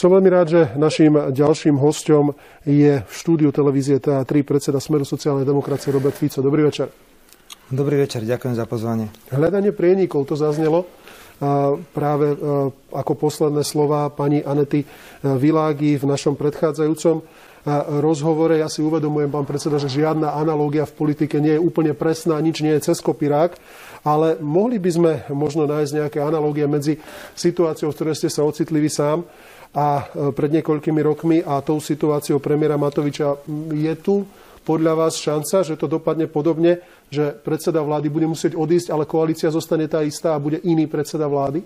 Som veľmi rád, že našim ďalším hostom je v štúdiu televízie TA3 predseda Smeru sociálnej demokracie Robert Fico. Dobrý večer. Dobrý večer, ďakujem za pozvanie. Hľadanie prienikov, to zaznelo práve ako posledné slova pani Anety Világy v našom predchádzajúcom rozhovore. Ja si uvedomujem, pán predseda, že žiadna analógia v politike nie je úplne presná, nič nie je cez kopirák, ale mohli by sme možno nájsť nejaké analógie medzi situáciou, v ktorej ste sa ocitli vy sám a e, pred niekoľkými rokmi a tou situáciou premiéra Matoviča. Je tu podľa vás šanca, že to dopadne podobne, že predseda vlády bude musieť odísť, ale koalícia zostane tá istá a bude iný predseda vlády?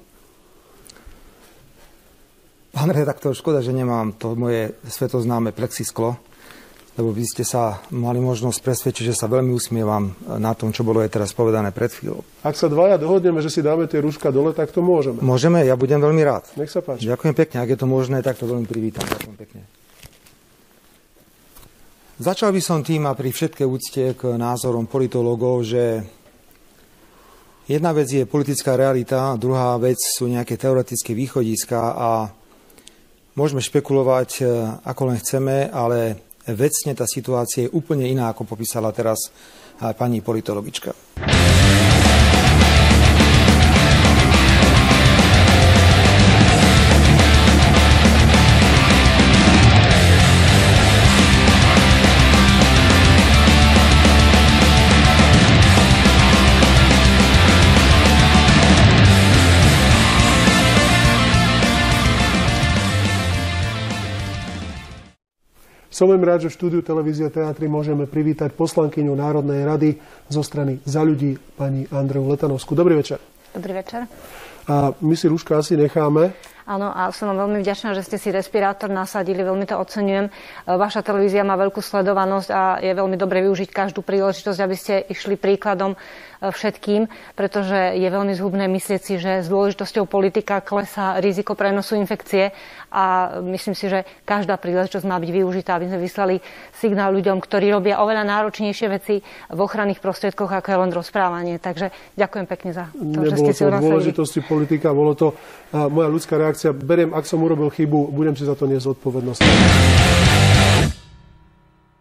Pán redaktor, škoda, že nemám to moje svetoznáme plexisklo, lebo vy ste sa mali možnosť presvedčiť, že sa veľmi usmievam na tom, čo bolo aj teraz povedané pred chvíľou. Ak sa dvaja dohodneme, že si dáme tie rúška dole, tak to môžeme. Môžeme, ja budem veľmi rád. Nech sa páči. Ďakujem pekne, ak je to možné, tak to veľmi privítam. Ďakujem pekne. Začal by som tým a pri všetkej úcte k názorom politológov, že jedna vec je politická realita, druhá vec sú nejaké teoretické východiska a môžeme špekulovať, e, ako len chceme, ale vecne tá situácia je úplne iná, ako popísala teraz pani politologička. Som veľmi rád, že v štúdiu televízie Teatry môžeme privítať poslankyňu Národnej rady zo strany Za ľudí, pani Andreu Letanovskú. Dobrý večer. Dobrý večer. A my si rúška asi necháme. Áno, a som vám veľmi vďačná, že ste si respirátor nasadili, veľmi to oceňujem. Vaša televízia má veľkú sledovanosť a je veľmi dobre využiť každú príležitosť, aby ste išli príkladom všetkým, pretože je veľmi zhubné myslieť si, že s dôležitosťou politika klesá riziko prenosu infekcie a myslím si, že každá príležitosť má byť využitá, aby sme vyslali signál ľuďom, ktorí robia oveľa náročnejšie veci v ochranných prostriedkoch, ako je len rozprávanie. Takže ďakujem pekne za to, Nebolo že ste si to dôležitosti politika, bolo to moja ľudská reakcia. Beriem, ak som urobil chybu, budem si za to niesť zodpovednosť.